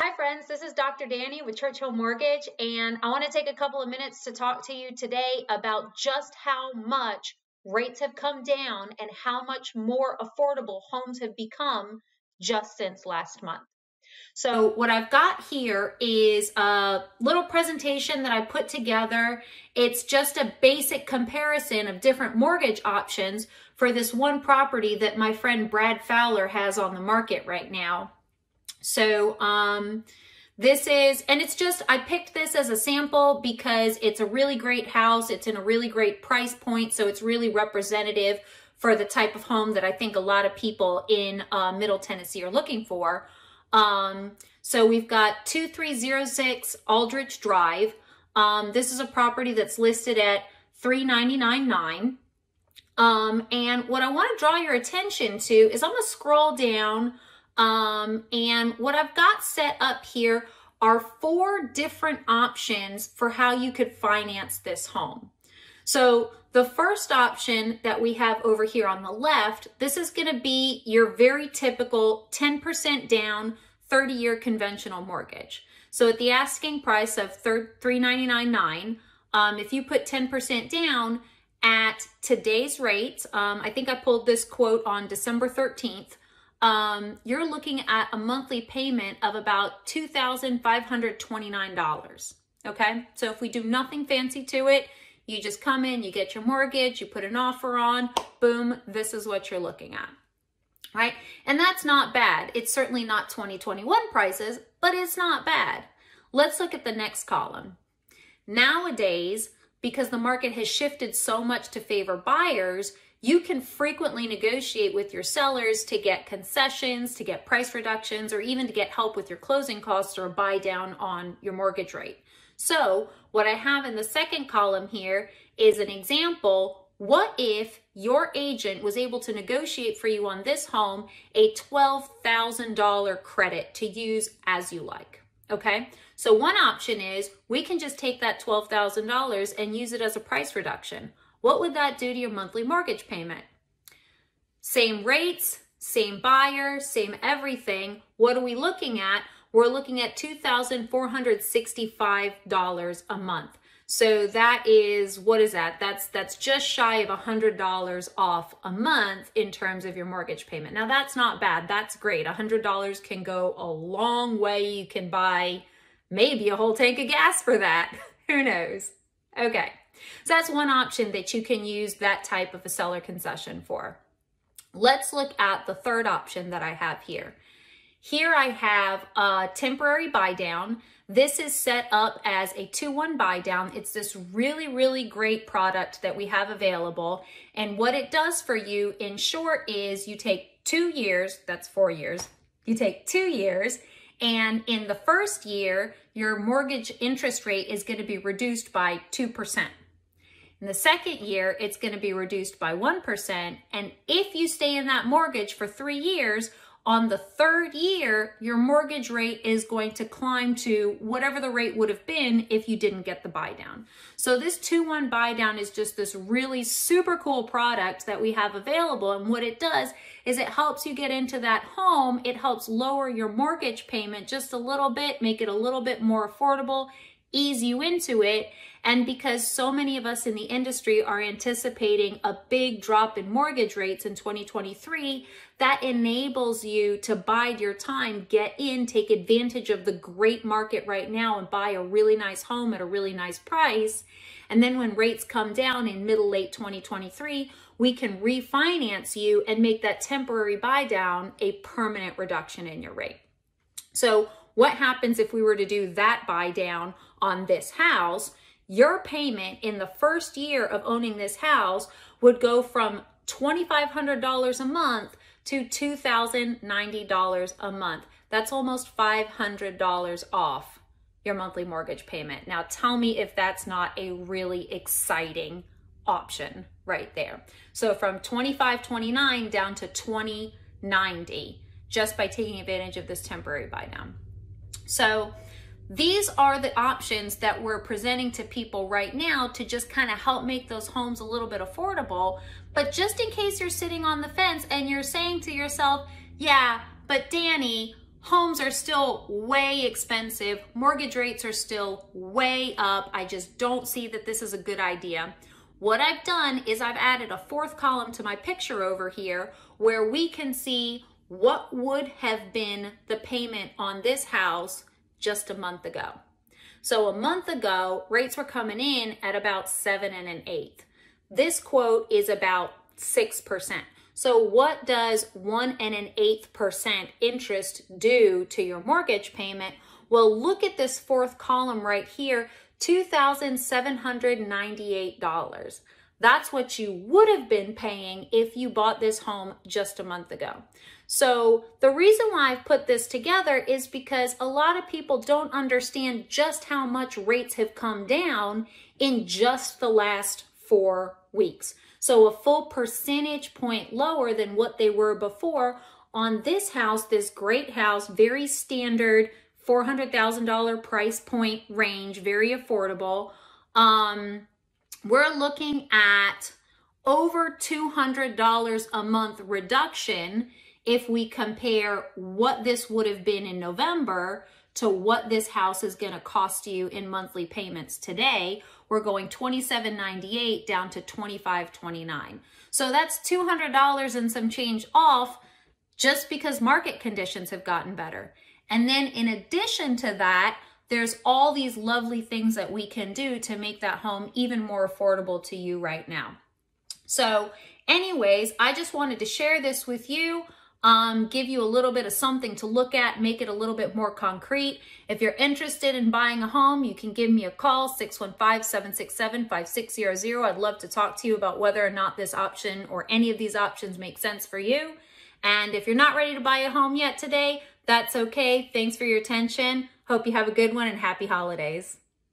Hi, friends. This is Dr. Danni with Churchill Mortgage, and I want to take a couple of minutes to talk to you today about just how much rates have come down and how much more affordable homes have become just since last month. So what I've got here is a little presentation that I put together. It's just a basic comparison of different mortgage options for this one property that my friend Brad Fowler has on the market right now. So um, this is, and it's just, I picked this as a sample because it's a really great house. It's in a really great price point. So it's really representative for the type of home that I think a lot of people in uh, Middle Tennessee are looking for. Um, so we've got 2306 Aldrich Drive. Um, this is a property that's listed at 399.9. Um, and what I want to draw your attention to is I'm going to scroll down um, and what I've got set up here are four different options for how you could finance this home. So the first option that we have over here on the left, this is going to be your very typical 10% down 30 year conventional mortgage. So at the asking price of $399.9, um, if you put 10% down at today's rates, um, I think I pulled this quote on December 13th, um, you're looking at a monthly payment of about $2,529. Okay, so if we do nothing fancy to it, you just come in, you get your mortgage, you put an offer on, boom, this is what you're looking at. Right? And that's not bad. It's certainly not 2021 prices, but it's not bad. Let's look at the next column. Nowadays, because the market has shifted so much to favor buyers, you can frequently negotiate with your sellers to get concessions, to get price reductions, or even to get help with your closing costs or a buy down on your mortgage rate. So what I have in the second column here is an example. What if your agent was able to negotiate for you on this home a $12,000 credit to use as you like? Okay, so one option is we can just take that $12,000 and use it as a price reduction. What would that do to your monthly mortgage payment? Same rates, same buyer, same everything. What are we looking at? We're looking at $2,465 a month. So that is, what is that? That's that's just shy of $100 off a month in terms of your mortgage payment. Now that's not bad. That's great. $100 can go a long way. You can buy maybe a whole tank of gas for that. Who knows? Okay. So that's one option that you can use that type of a seller concession for. Let's look at the third option that I have here. Here I have a temporary buy down. This is set up as a 2-1 buy down. It's this really, really great product that we have available. And what it does for you in short is you take two years, that's four years, you take two years and in the first year, your mortgage interest rate is going to be reduced by 2%. In the second year, it's going to be reduced by 1%. And if you stay in that mortgage for three years, on the third year, your mortgage rate is going to climb to whatever the rate would have been if you didn't get the buy down. So this 2-1 buy down is just this really super cool product that we have available. And what it does is it helps you get into that home. It helps lower your mortgage payment just a little bit, make it a little bit more affordable ease you into it. And because so many of us in the industry are anticipating a big drop in mortgage rates in 2023, that enables you to bide your time, get in, take advantage of the great market right now and buy a really nice home at a really nice price. And then when rates come down in middle late 2023, we can refinance you and make that temporary buy down a permanent reduction in your rate. So what happens if we were to do that buy down on this house? Your payment in the first year of owning this house would go from $2,500 a month to $2,090 a month. That's almost $500 off your monthly mortgage payment. Now tell me if that's not a really exciting option right there. So from 2529 down to 2090 just by taking advantage of this temporary buy down. So these are the options that we're presenting to people right now to just kind of help make those homes a little bit affordable. But just in case you're sitting on the fence and you're saying to yourself, yeah, but Danni, homes are still way expensive. Mortgage rates are still way up. I just don't see that this is a good idea. What I've done is I've added a fourth column to my picture over here where we can see what would have been the payment on this house just a month ago. So a month ago, rates were coming in at about seven and an eighth. This quote is about 6%. So what does one and an eighth percent interest do to your mortgage payment? Well, look at this fourth column right here, $2,798. That's what you would have been paying if you bought this home just a month ago. So the reason why I've put this together is because a lot of people don't understand just how much rates have come down in just the last four weeks. So a full percentage point lower than what they were before on this house, this great house, very standard $400,000 price point range, very affordable. Um, we're looking at over $200 a month reduction if we compare what this would have been in November to what this house is going to cost you in monthly payments today we're going $27.98 down to $25.29. So that's $200 and some change off just because market conditions have gotten better. And then in addition to that, there's all these lovely things that we can do to make that home even more affordable to you right now. So anyways, I just wanted to share this with you um, give you a little bit of something to look at, make it a little bit more concrete. If you're interested in buying a home, you can give me a call, 615-767-5600. I'd love to talk to you about whether or not this option or any of these options make sense for you. And if you're not ready to buy a home yet today, that's okay. Thanks for your attention. Hope you have a good one and happy holidays.